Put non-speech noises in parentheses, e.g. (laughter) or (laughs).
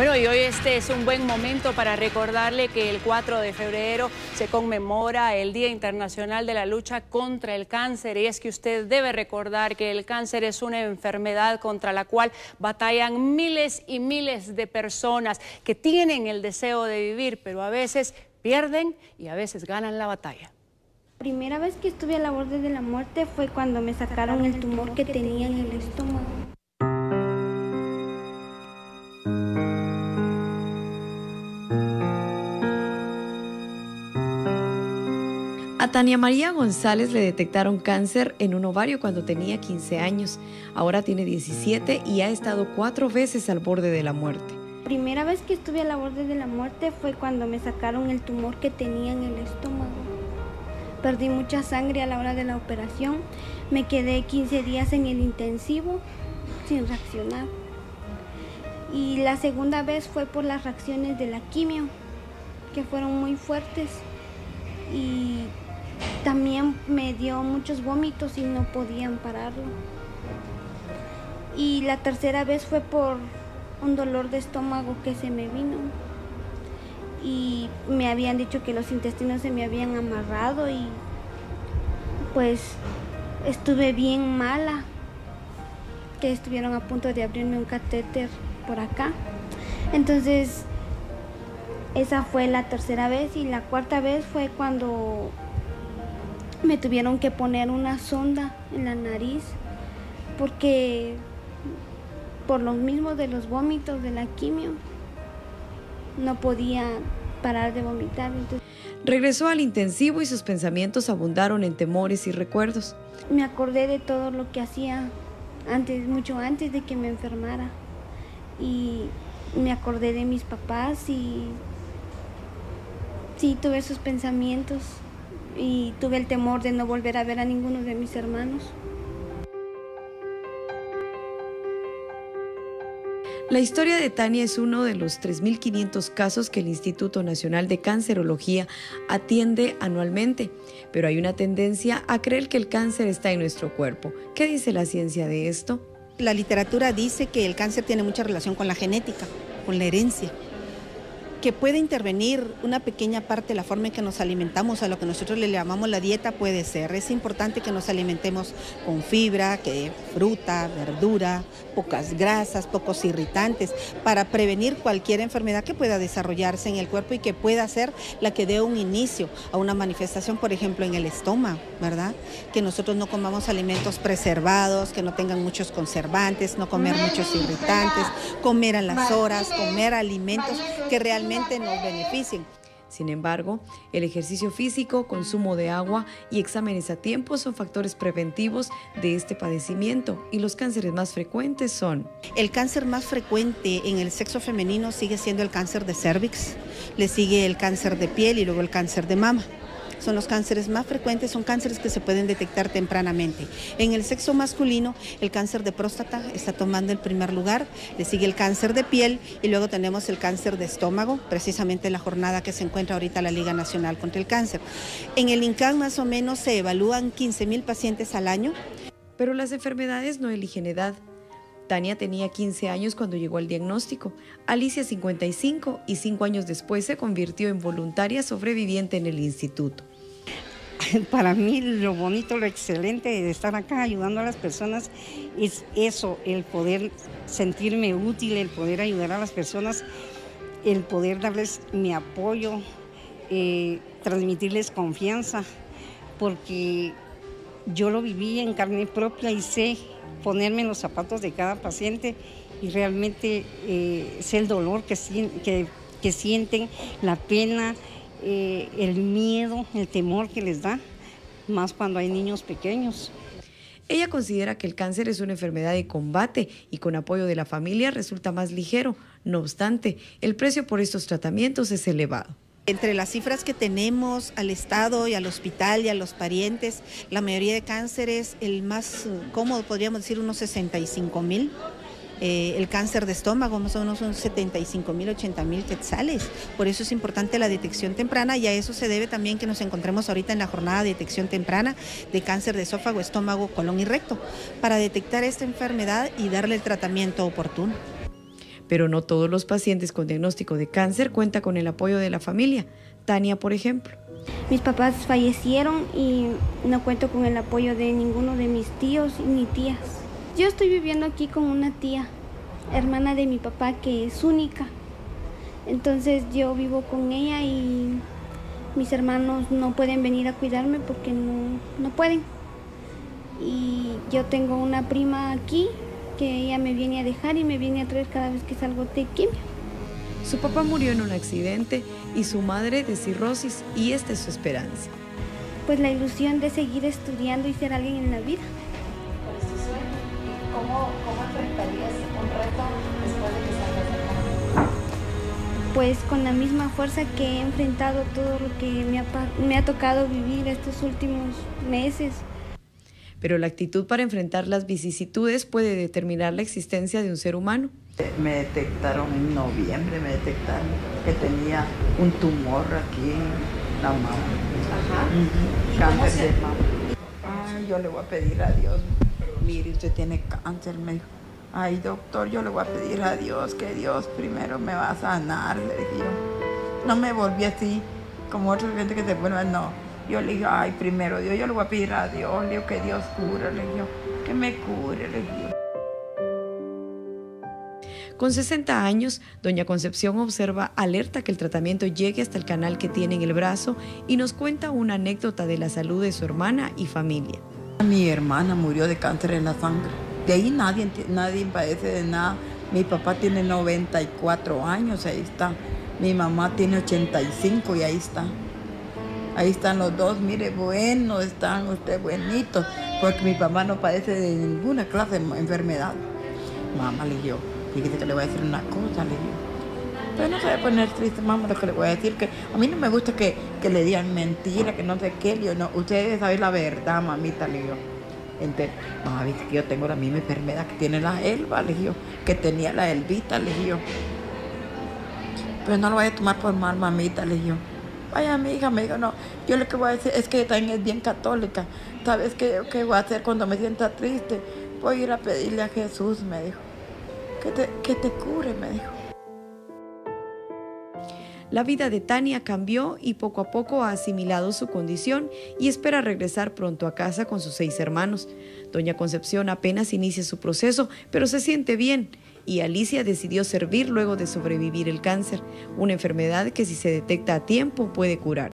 Bueno, y hoy este es un buen momento para recordarle que el 4 de febrero se conmemora el Día Internacional de la Lucha contra el Cáncer y es que usted debe recordar que el cáncer es una enfermedad contra la cual batallan miles y miles de personas que tienen el deseo de vivir, pero a veces pierden y a veces ganan la batalla. Primera vez que estuve a la borde de la muerte fue cuando me sacaron el tumor que tenía en el estómago. A Tania María González le detectaron cáncer en un ovario cuando tenía 15 años. Ahora tiene 17 y ha estado cuatro veces al borde de la muerte. Primera vez que estuve a la borde de la muerte fue cuando me sacaron el tumor que tenía en el estómago. Perdí mucha sangre a la hora de la operación. Me quedé 15 días en el intensivo sin reaccionar. Y la segunda vez fue por las reacciones de la quimio, que fueron muy fuertes. Y también me dio muchos vómitos y no podían pararlo. Y la tercera vez fue por un dolor de estómago que se me vino. Y me habían dicho que los intestinos se me habían amarrado y pues estuve bien mala, que estuvieron a punto de abrirme un catéter por acá. Entonces, esa fue la tercera vez y la cuarta vez fue cuando me tuvieron que poner una sonda en la nariz porque por lo mismo de los vómitos de la quimio no podía parar de vomitar. Regresó al intensivo y sus pensamientos abundaron en temores y recuerdos. Me acordé de todo lo que hacía antes, mucho antes de que me enfermara. Y me acordé de mis papás y sí tuve esos pensamientos y tuve el temor de no volver a ver a ninguno de mis hermanos. La historia de Tania es uno de los 3.500 casos que el Instituto Nacional de Cancerología atiende anualmente, pero hay una tendencia a creer que el cáncer está en nuestro cuerpo. ¿Qué dice la ciencia de esto? La literatura dice que el cáncer tiene mucha relación con la genética, con la herencia que puede intervenir una pequeña parte de la forma en que nos alimentamos, a lo que nosotros le llamamos la dieta, puede ser. Es importante que nos alimentemos con fibra, que fruta, verdura, pocas grasas, pocos irritantes, para prevenir cualquier enfermedad que pueda desarrollarse en el cuerpo y que pueda ser la que dé un inicio a una manifestación, por ejemplo, en el estómago, ¿verdad? Que nosotros no comamos alimentos preservados, que no tengan muchos conservantes, no comer muchos irritantes, comer a las horas, comer alimentos que realmente nos beneficien. Sin embargo, el ejercicio físico, consumo de agua y exámenes a tiempo son factores preventivos de este padecimiento y los cánceres más frecuentes son. El cáncer más frecuente en el sexo femenino sigue siendo el cáncer de cervix, le sigue el cáncer de piel y luego el cáncer de mama son los cánceres más frecuentes, son cánceres que se pueden detectar tempranamente. En el sexo masculino, el cáncer de próstata está tomando el primer lugar, le sigue el cáncer de piel y luego tenemos el cáncer de estómago, precisamente la jornada que se encuentra ahorita la Liga Nacional contra el Cáncer. En el INCAN más o menos se evalúan 15 mil pacientes al año. Pero las enfermedades no eligen edad. Tania tenía 15 años cuando llegó al diagnóstico, Alicia 55 y cinco años después se convirtió en voluntaria sobreviviente en el instituto. (laughs) para mí lo bonito, lo excelente de estar acá ayudando a las personas es eso, el poder sentirme útil, el poder ayudar a las personas, el poder darles mi apoyo, eh, transmitirles confianza, porque yo lo viví en carne propia y sé ponerme en los zapatos de cada paciente y realmente eh, sé el dolor que, sienten, la pena, eh, el miedo, el temor que les da, más cuando hay niños pequeños. Ella considera que el cáncer es una enfermedad de combate y con apoyo de la familia resulta más ligero. No obstante, el precio por estos tratamientos es elevado. Entre las cifras que tenemos al Estado y al hospital y a los parientes, la mayoría de cánceres, el más cómodo podríamos decir unos 65 mil eh, el cáncer de estómago, más o menos son 75 mil, 80 mil quetzales. Por eso es importante la detección temprana y a eso se debe también que nos encontremos ahorita en la jornada de detección temprana de cáncer de esófago, estómago, colon y recto, para detectar esta enfermedad y darle el tratamiento oportuno. Pero no todos los pacientes con diagnóstico de cáncer cuentan con el apoyo de la familia. Tania, por ejemplo. Mis papás fallecieron y no cuento con el apoyo de ninguno de mis tíos ni tías. Yo estoy viviendo aquí con una tía, hermana de mi papá, que es única. Entonces yo vivo con ella y mis hermanos no pueden venir a cuidarme porque no, no pueden. Y yo tengo una prima aquí que ella me viene a dejar y me viene a traer cada vez que salgo de quimio. Su papá murió en un accidente y su madre de cirrosis y esta es su esperanza. Pues la ilusión de seguir estudiando y ser alguien en la vida. ¿Cómo, cómo enfrentarías un reto después de que salgas de acá? Pues con la misma fuerza que he enfrentado todo lo que me ha, me ha tocado vivir estos últimos meses. Pero la actitud para enfrentar las vicisitudes puede determinar la existencia de un ser humano. Me detectaron en noviembre, me detectaron que tenía un tumor aquí en la mama. Ajá. Cáncer de mama. Ay, yo le voy a pedir a Dios, mire, usted tiene cáncer, me dijo. Ay, doctor, yo le voy a pedir a Dios que Dios primero me va a sanar, le dije. No me volví así, como otra gente que se vuelve, no. Yo le dije, ay, primero Dios, yo le voy a pedir a Dios, le digo que Dios cure, le digo, que me cure, le digo. Con 60 años, doña Concepción observa alerta que el tratamiento llegue hasta el canal que tiene en el brazo y nos cuenta una anécdota de la salud de su hermana y familia. Mi hermana murió de cáncer en la sangre. De ahí nadie, nadie padece de nada. Mi papá tiene 94 años, ahí está. Mi mamá tiene 85 y ahí está. Ahí están los dos, mire, buenos están ustedes, buenitos, porque mi papá no padece de ninguna clase de enfermedad. Mamá le dijo, fíjese que le voy a decir una cosa, le digo. Pero no se a poner triste, mamá, lo que le voy a decir, que a mí no me gusta que, que le digan mentira, que no sé qué, le digo, no, ustedes saben la verdad, mamita, le digo. Entonces, mamá, viste que yo tengo la misma enfermedad que tiene la Elba, le digo, que tenía la Elvita, le digo. Pero no lo voy a tomar por mal, mamita, le digo. Vaya, mi hija, me dijo, no, yo lo que voy a decir es que también es bien católica. ¿Sabes qué, qué voy a hacer cuando me sienta triste? Voy a ir a pedirle a Jesús, me dijo. Que te, que te cure, me dijo. La vida de Tania cambió y poco a poco ha asimilado su condición y espera regresar pronto a casa con sus seis hermanos. Doña Concepción apenas inicia su proceso, pero se siente bien y Alicia decidió servir luego de sobrevivir el cáncer, una enfermedad que si se detecta a tiempo puede curar.